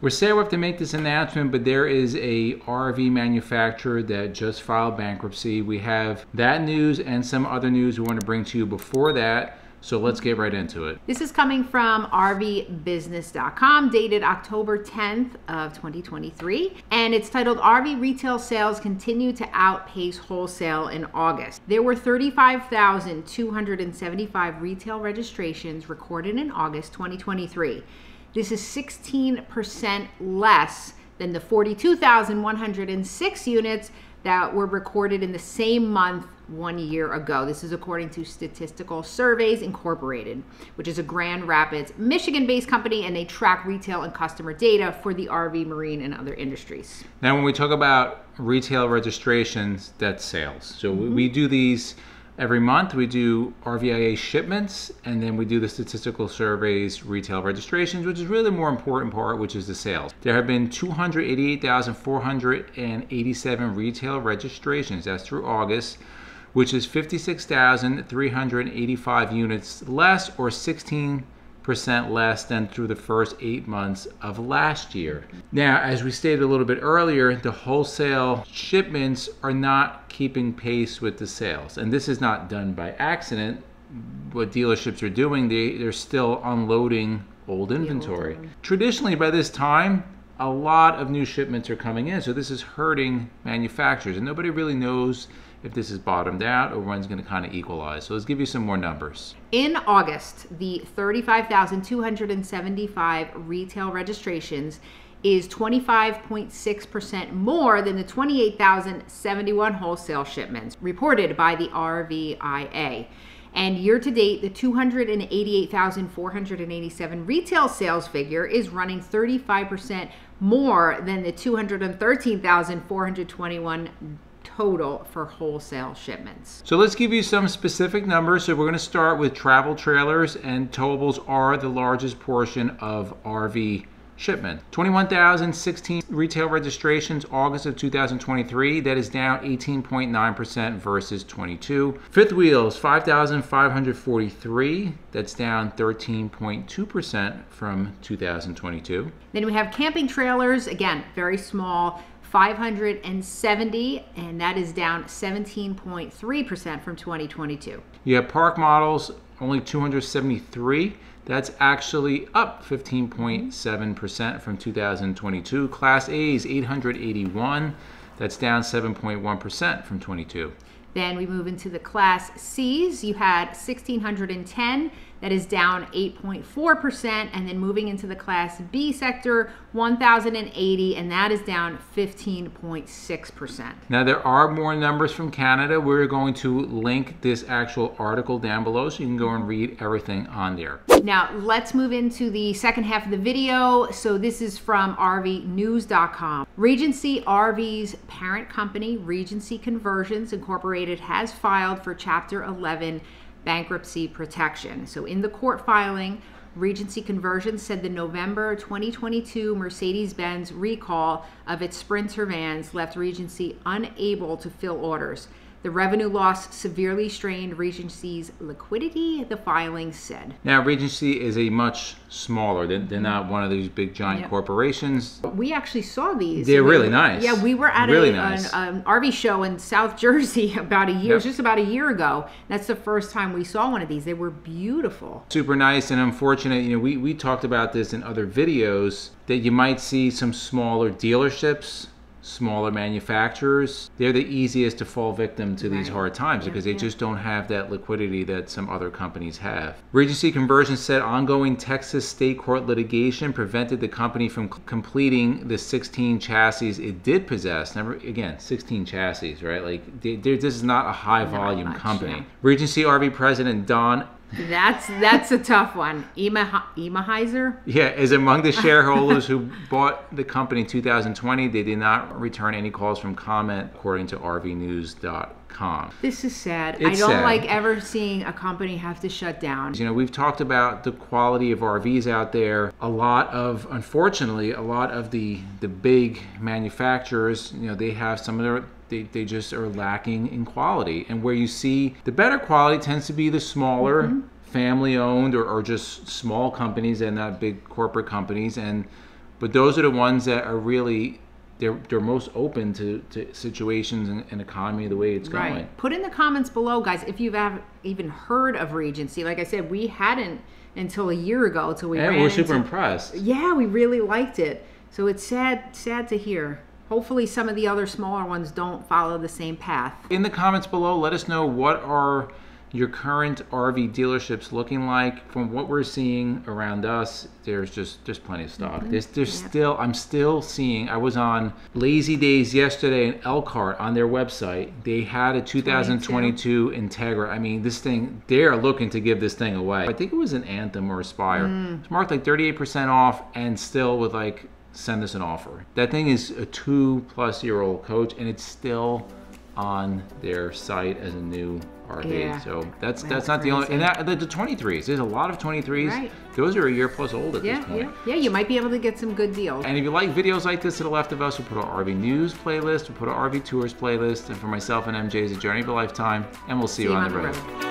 We're sad we have to make this announcement, but there is a RV manufacturer that just filed bankruptcy. We have that news and some other news we want to bring to you before that. So let's get right into it. This is coming from RVBusiness.com, dated October 10th of 2023, and it's titled "RV Retail Sales Continue to Outpace Wholesale in August." There were 35,275 retail registrations recorded in August 2023. This is 16% less than the 42,106 units that were recorded in the same month one year ago. This is according to Statistical Surveys Incorporated, which is a Grand Rapids, Michigan based company, and they track retail and customer data for the RV, marine, and other industries. Now, when we talk about retail registrations, that's sales. So mm-hmm. we do these every month. We do RVIA shipments, and then we do the statistical surveys retail registrations, which is really the more important part, which is the sales. There have been 288,487 retail registrations. That's through August which is 56,385 units less or 16 percent less than through the first eight months of last year. Now, as we stated a little bit earlier, the wholesale shipments are not keeping pace with the sales. And this is not done by accident. What dealerships are doing, they, they're still unloading old inventory. Traditionally, by this time, a lot of new shipments are coming in. So this is hurting manufacturers. And nobody really knows if this is bottomed out or when it's going to kind of equalize. So let's give you some more numbers. In August, the 35,275 retail registrations is 25.6% more than the 28,071 wholesale shipments reported by the RVIA. And year to date, the 288,487 retail sales figure is running 35% more than the 213,421 total for wholesale shipments. So let's give you some specific numbers. So we're going to start with travel trailers and towables are the largest portion of RV shipment. 21,016 retail registrations August of 2023. That is down 18.9% versus 22. Fifth wheels 5,543. That's down 13.2% from 2022. Then we have camping trailers. Again, very small. 570, and that is down 17.3% from 2022. You have park models, only 273. That's actually up 15.7% from 2022. Class A's 881. That's down 7.1% from 22. Then we move into the Class C's. You had 1,610 that is down 8.4%. And then moving into the Class B sector, 1,080, and that is down 15.6%. Now, there are more numbers from Canada. We're going to link this actual article down below so you can go and read everything on there. Now, let's move into the second half of the video. So, this is from RVNews.com. Regency RV's parent company, Regency Conversions Incorporated, has filed for Chapter 11 bankruptcy protection. So in the court filing, Regency Conversions said the November 2022 Mercedes Benz recall of its Sprinter vans left Regency unable to fill orders. The revenue loss severely strained Regency's liquidity, the filing said. Now, Regency is a much smaller, they're, they're not mm-hmm. one of these big giant yep. corporations. We actually saw these. They're really nice. Yeah, we were at really a, nice. Um, an, an, RV show in South Jersey about a year, yep. just about a year ago. That's the first time we saw one of these. They were beautiful. Super nice and unfortunate. You know, we, we talked about this in other videos that you might see some smaller dealerships smaller manufacturers, they're the easiest to fall victim to right. these hard times yeah, because they yeah. just don't have that liquidity that some other companies have. Regency Conversion said ongoing Texas state court litigation prevented the company from c- completing the 16 chassis it did possess. Number again, 16 chassis, right? Like they, this is not a high volume much, company. Yeah. Regency RV president Don that's that's a tough one. Ema Emahiser. Yeah, is among the shareholders who bought the company in 2020. They did not return any calls from comment, according to RVNews.com. This is sad. It's I don't sad. like ever seeing a company have to shut down. You know, we've talked about the quality of RVs out there. A lot of, unfortunately, a lot of the the big manufacturers, you know, they have some of their they, they just are lacking in quality. And where you see the better quality tends to be the smaller, mm-hmm. family owned, or, or just small companies and not big corporate companies. And but those are the ones that are really they're they're most open to, to situations and, and economy the way it's going. Right. Put in the comments below, guys, if you've even heard of Regency. Like I said, we hadn't until a year ago until we And ran we're super into- impressed. Yeah, we really liked it. So it's sad sad to hear. Hopefully some of the other smaller ones don't follow the same path. In the comments below, let us know what are your current RV dealerships looking like. From what we're seeing around us, there's just there's plenty of stock. Mm-hmm. There's there's Yeah. still I'm still seeing. I was on Lazydays yesterday in Elkhart on their website. They had a 2022 Entegra. I mean, this thing they are looking to give this thing away. I think it was an Anthem or Aspire. Mm. It's marked like 38% off and still with like send us an offer. That thing is a two plus year old coach and it's still on their site as a new RV. Yeah. So that's that's, That's not the only and that, the, the 23s. There's a lot of 23s. Right. Those are a year plus old at this Yeah, point. yeah. Yeah, you might be able to get some good deals. And if you like videos like this to the left of us, we'll put our RV news playlist, we'll put our RV tours playlist, and for myself and MJ is a journey of a lifetime, and we'll see, See you on the road.